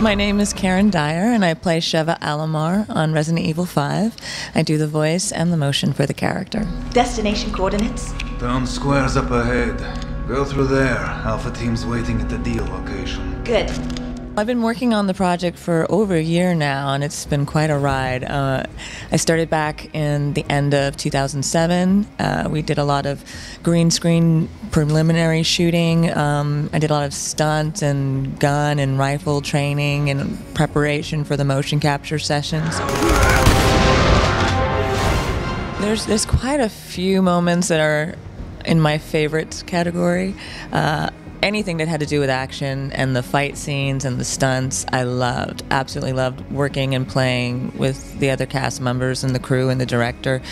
My name is Karen Dyer, and I play Sheva Alomar on Resident Evil 5. I do the voice and the motion for the character. Destination coordinates? Town square's up ahead. Go through there. Alpha team's waiting at the deal location. Good. I've been working on the project for over a year now, and it's been quite a ride. Uh, I started back in the end of 2007. Uh, we did a lot of green screen preliminary shooting. Um, I did a lot of stunt and gun and rifle training and preparation for the motion capture sessions. There's there's quite a few moments that are in my favorites category. Uh, anything that had to do with action and the fight scenes and the stunts, I loved. Absolutely loved working and playing with the other cast members and the crew and the director.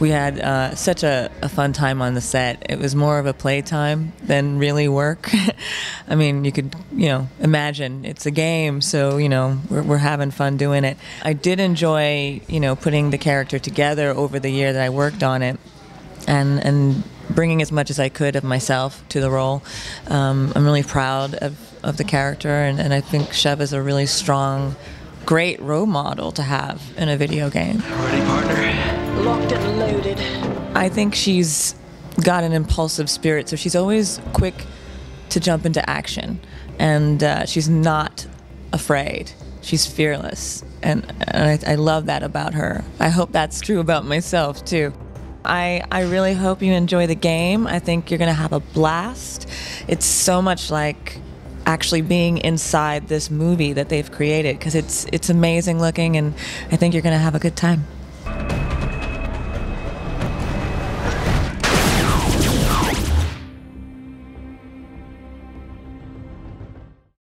We had uh, such a, a, fun time on the set. It was more of a playtime than really work. I mean, you could, you know, imagine it's a game, so, you know, we're, we're having fun doing it. I did enjoy, you know, putting the character together over the year that I worked on it and and bringing as much as I could of myself to the role. Um, I'm really proud of, of the character, and, and I think Shev is a really strong, great role model to have in a video game. Ready, partner? Locked and loaded. I think she's got an impulsive spirit, so she's always quick to jump into action, and uh, she's not afraid. She's fearless, and, and I, I love that about her. I hope that's true about myself, too. I, I really hope you enjoy the game. I think you're going to have a blast. It's so much like actually being inside this movie that they've created because it's it's amazing looking and I think you're going to have a good time.